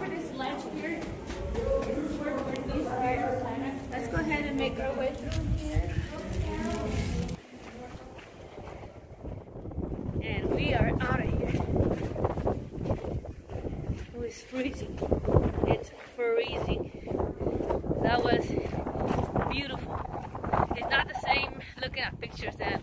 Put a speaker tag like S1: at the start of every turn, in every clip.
S1: offer this here. This is where. Let's go ahead and make our way through here. And we are out of here. Oh, it's freezing. It's freezing. That was beautiful. It's not the same looking at pictures than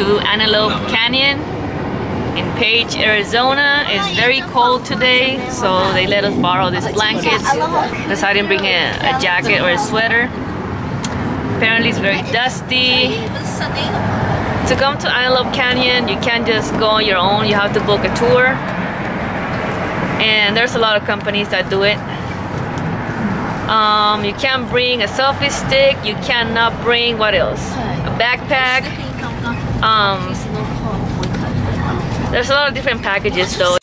S1: to Antelope Canyon in Page, Arizona. It's very cold today, so they let us borrow these blankets. Because I didn't bring a, a jacket or a sweater. Apparently, it's very dusty. To come to Antelope Canyon, you can't just go on your own. You have to book a tour. And there's a lot of companies that do it. Um, you can't bring a selfie stick. You cannot bring what else? A backpack. Um, there's a lot of different packages though.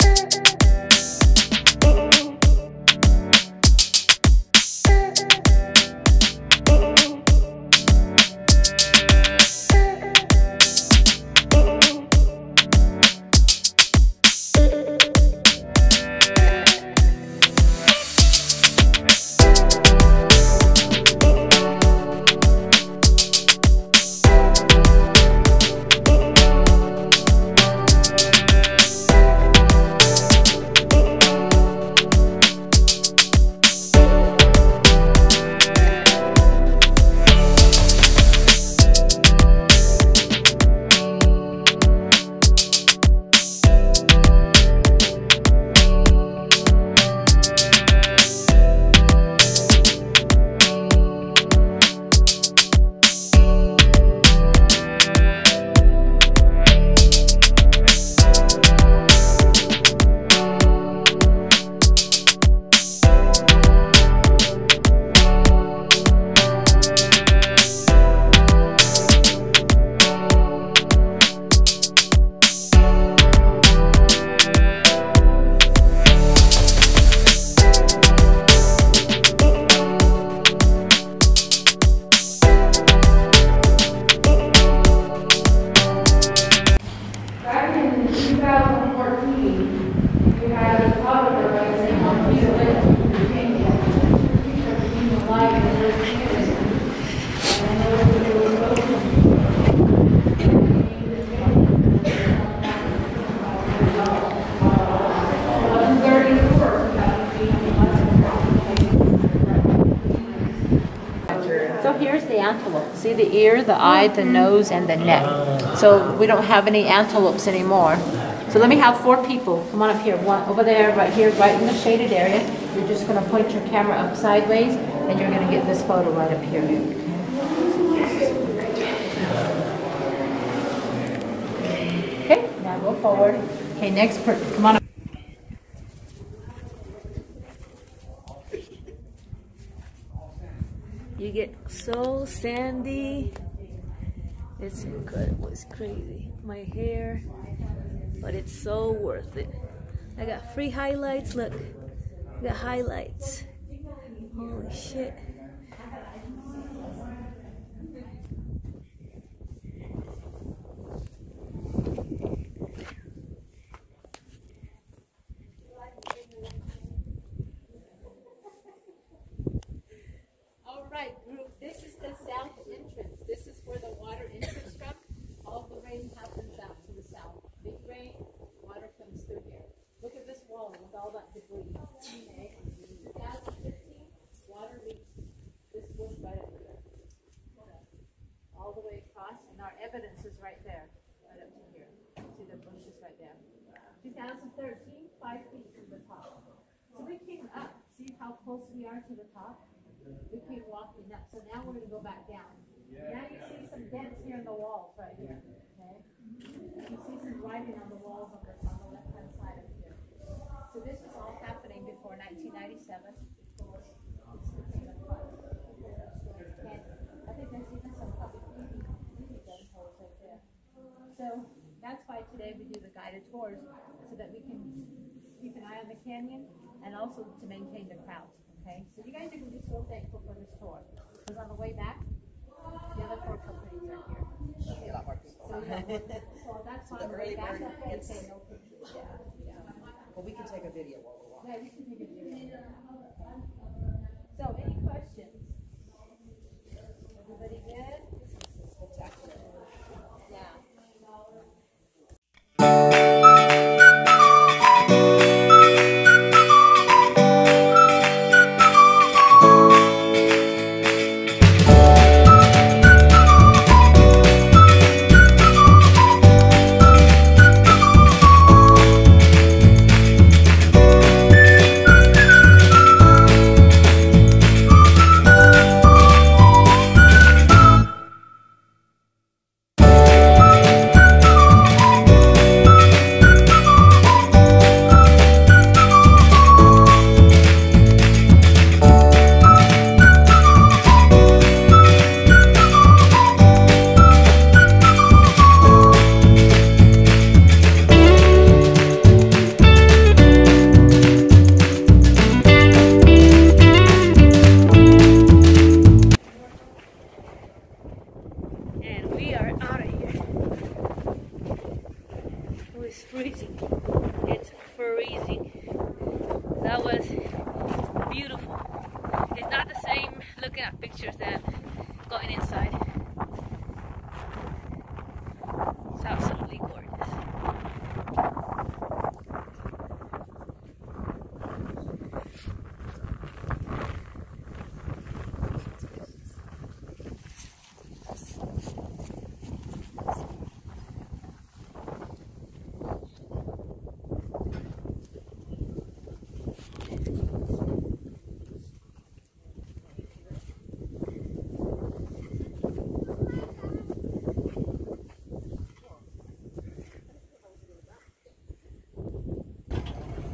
S2: Antelope. See the ear, the eye, the nose, and the neck. So we don't have any antelopes anymore. So let me have four people. Come on up here. One over there, right here, right in the shaded area. You're just going to point your camera up sideways, and you're going to get this photo right up here. Okay, now go forward. Okay, next, come on.
S1: You get so sandy. It's incredible. It's crazy. My hair, but it's so worth it. I got free highlights. Look, I got highlights. Holy shit.
S2: This is the south entrance. This is where the water enters from. All the rain happens out to the south. Big rain, water comes through here. Look at this wall with all that debris. Okay. 2015, water leaks this bush right up here. All the way across, and our evidence is right there, right up to here. See the bushes right there. 2013, five feet from the top. So we came up. See how close we are to the top? We keep walking up. So now we're going to go back down. Now you see some dents here in the walls right here. Okay? You see some writing on the walls on the, on the left hand side of here. So this is all happening before 1997. Before it's became a park. And I think there's even some public meeting holes right there. So that's why today we do the guided tours so that we can keep an eye on the canyon and also to maintain the crowds. Okay, so you guys are gonna be so thankful for this tour because on the way back, the other tour companies are here.
S3: There'll be a lot more people.
S2: So, yeah, so that's on the way back,
S3: bird
S2: that's why they say no pictures. Yeah, yeah.
S3: Well, we can take a video while we're walking.
S2: Yeah, you can take a video. So any questions? Everybody good?
S3: Spectacular.
S2: Yeah.
S1: At pictures than going inside. It's absolutely gorgeous.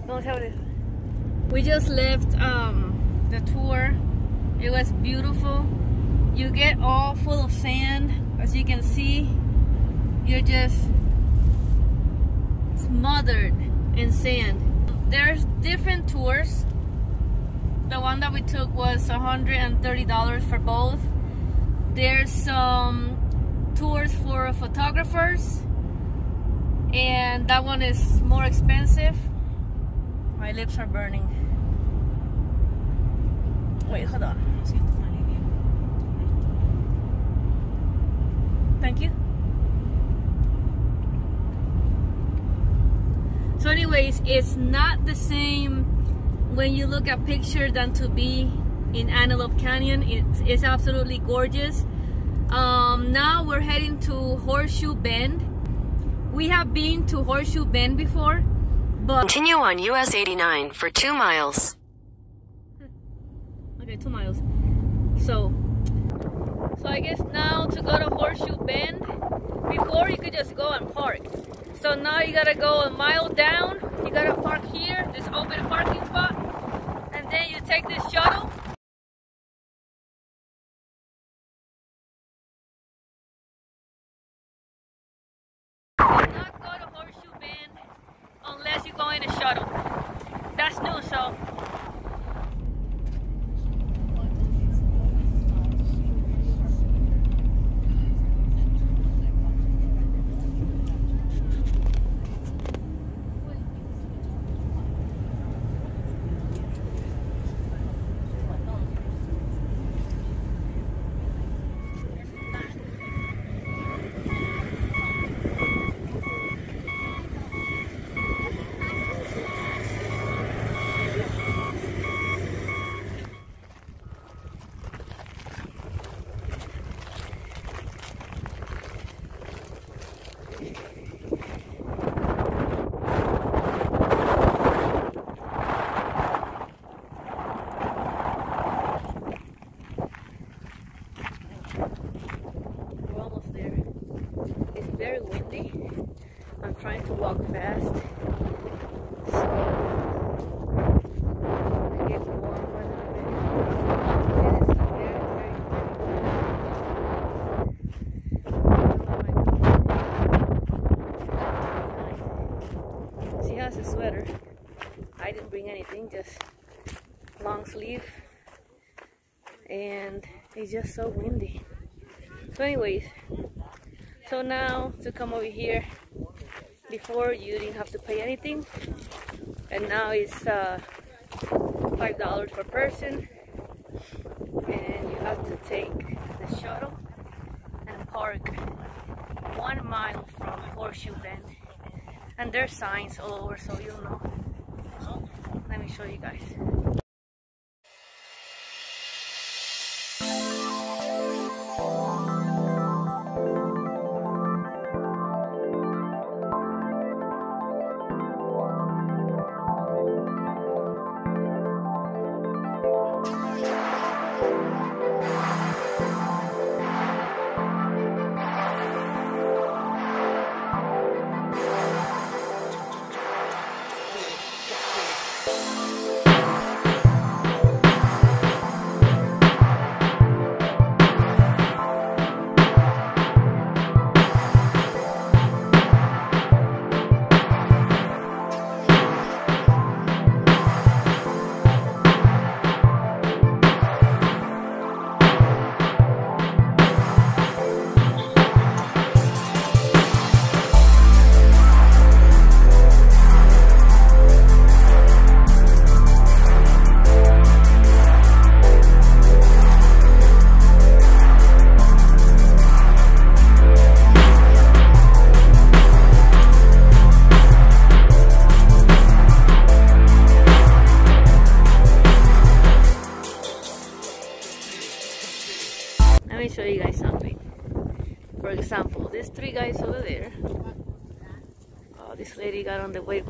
S1: Don't tell this. We just left um, the tour. It was beautiful. You get all full of sand, as you can see. You're just smothered in sand. There's different tours. The one that we took was $130 for both. There's some tours for photographers, and that one is more expensive. My lips are burning. Wait, hold on. Thank you. So anyways, it's not the same when you look at picture than to be in Antelope Canyon. It's, it's absolutely gorgeous. Um, now we're heading to Horseshoe Bend. We have been to Horseshoe Bend before, but
S4: Continue on US 89 for 2 miles.
S1: Okay, two miles. So, so I guess now to go to Horseshoe Bend, before you could just go and park. So now you gotta go a mile down. You gotta park here, this open parking spot, and then you take this shuttle. You cannot go to Horseshoe Bend unless you go in a shuttle. Trying to walk fast. So it gets warm very, very, very cold. She has a sweater. I didn't bring anything, just long sleeve. And it's just so windy. So anyways, so now to come over here, before you didn't have to pay anything, and now it's uh, five dollars per person, and you have to take the shuttle and park one mile from Horseshoe Bend, and there's signs all over, so you'll know. Let me show you guys.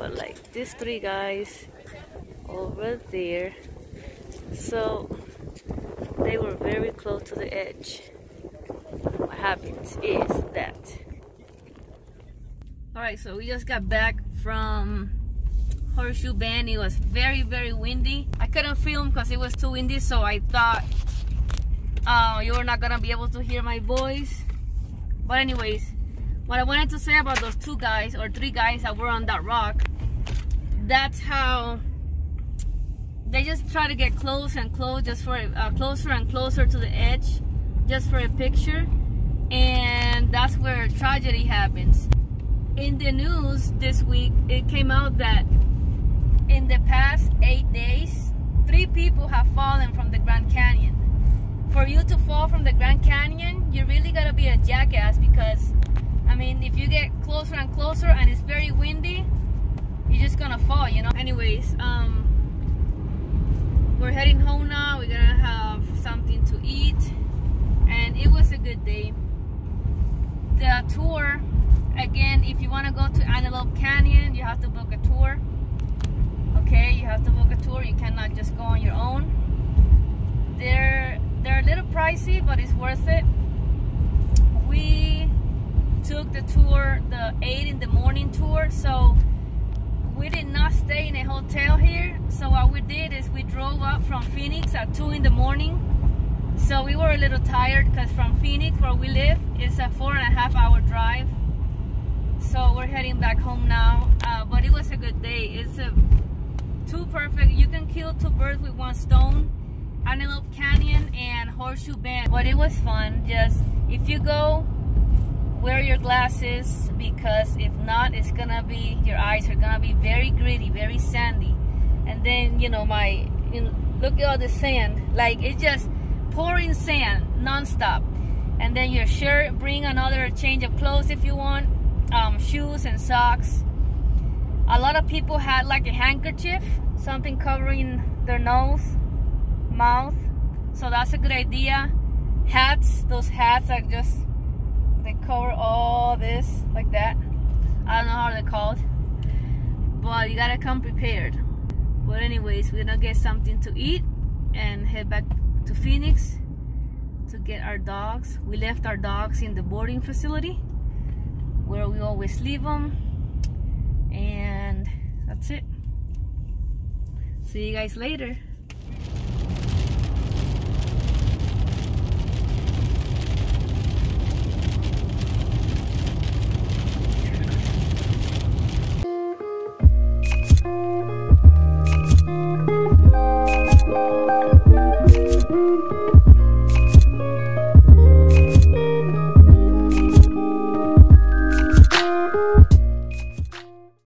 S1: But like these three guys over there. So they were very close to the edge. What happens is that. Alright, so we just got back from Horseshoe Bend. It was very, very windy. I couldn't film because it was too windy, so I thought uh, you're not gonna be able to hear my voice. But anyways, what I wanted to say about those two guys or three guys that were on that rock, that's how they just try to get close and close, just for uh, closer and closer to the edge, just for a picture, and that's where tragedy happens. In the news this week, it came out that in the past eight days, three people have fallen from the Grand Canyon for you to fall from the Grand Canyon, you really gotta be a jackass because, I mean, if you get closer and closer and it's very windy, you're just gonna fall, you know? Anyways, um, we're heading home now. We're gonna have something to eat, and it was a good day. The tour, again, if you wanna go to Antelope Canyon, you have to book a tour. Okay, you have to book a tour. You cannot just go on your own. They're they're a little pricey, but it's worth it. We took the tour, the 8 in the morning tour, so we did not stay in a hotel here. So what we did is we drove up from Phoenix at 2 in the morning. So we were a little tired because from Phoenix, where we live, it's a four and a half hour drive. So we're heading back home now. Uh, but it was a good day. It's a two perfect. You can kill two birds with one stone. Antelope Canyon and Horseshoe Bend. But it was fun. Just if you go, wear your glasses because if not, it's gonna be your eyes are gonna be very gritty, very sandy. And then you know my you know, look at all the sand. Like it's just pouring sand non-stop. And then your shirt, bring another change of clothes if you want. Um, shoes and socks. A lot of people had like a handkerchief, something covering their nose mouth so that's a good idea hats those hats are just they cover all this like that. I don't know how they're called. But you gotta come prepared. But anyways we're gonna get something to eat and head back to Phoenix to get our dogs. We left our dogs in the boarding facility where we always leave them And that's it. See you guys later.